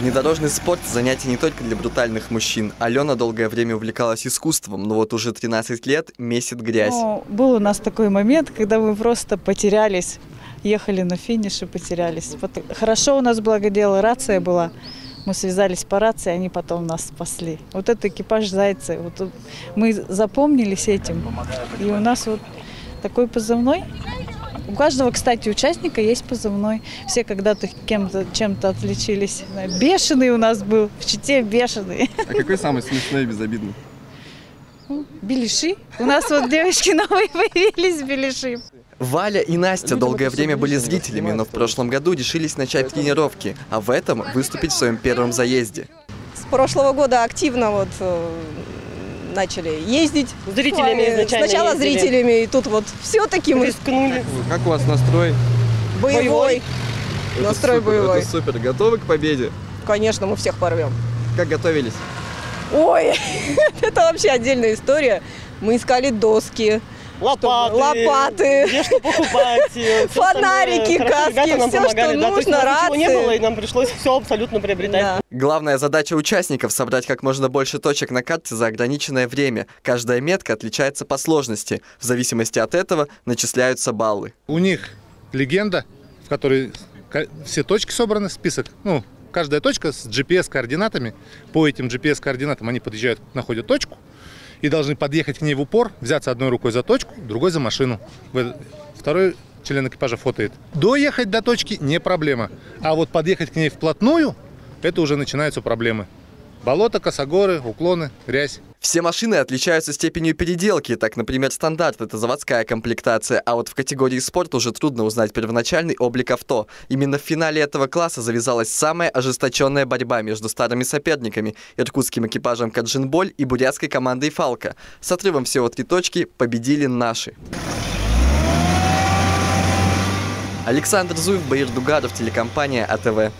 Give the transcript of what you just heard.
Внедорожный спорт – занятие не только для брутальных мужчин. Алена долгое время увлекалась искусством, но вот уже 13 лет месит грязь. Ну, был у нас такой момент, когда мы просто потерялись. Ехали на финиш и потерялись. Хорошо у нас благо дело, рация была. Мы связались по рации, они потом нас спасли. Вот это экипаж «Зайцы». Вот мы запомнились этим. И у нас вот такой позывной. У каждого, кстати, участника есть позывной. Все когда-то кем-то, чем-то отличились. Бешеный у нас был, в Чите бешеный. А какой самый смешной и безобидный? Беляши. У нас вот девочки новые появились, беляши. Валя и Настя долгое время были зрителями, но в прошлом году решились начать тренировки, а в этом выступить в своем первом заезде. С прошлого года активно вот э, начали ездить. Зрителями С вами. изначально Сначала ездили. зрителями, и тут вот все-таки мы Рискнули. Как у вас настрой? боевой. Это Настрой супер, боевой. Это супер. Готовы к победе? Конечно, мы всех порвем. Как готовились? Ой, это вообще отдельная история. Мы искали доски, Лопаты. лопаты. Где что покупать. э, Фонарики, каски, помогали, что нужно, ничего не рации. было, и нам пришлось все абсолютно приобретать. Главная задача участников – собрать как можно больше точек на карте за ограниченное время. Каждая метка отличается по сложности. В зависимости от этого начисляются баллы. У них легенда, в которой все точки собраны, список, ну, каждая точка с GPS-координатами. По этим GPS-координатам они подъезжают, находят точку и должны подъехать к ней в упор, взяться одной рукой за точку, другой за машину. Второй член экипажа фотоет. Доехать до точки не проблема, а вот подъехать к ней вплотную, это уже начинаются проблемы. Болото, косогоры, уклоны, грязь. Все машины отличаются степенью переделки. Так, например, стандарт – это заводская комплектация, а вот в категории спорт уже трудно узнать первоначальный облик авто. Именно в финале этого класса завязалась самая ожесточенная борьба между старыми соперниками – иркутским экипажем Каджинболь и бурятской командой «Фалка». С отрывом всего три точки победили наши. Александр Зуев, Баир Дугаров, телекомпания АТВ.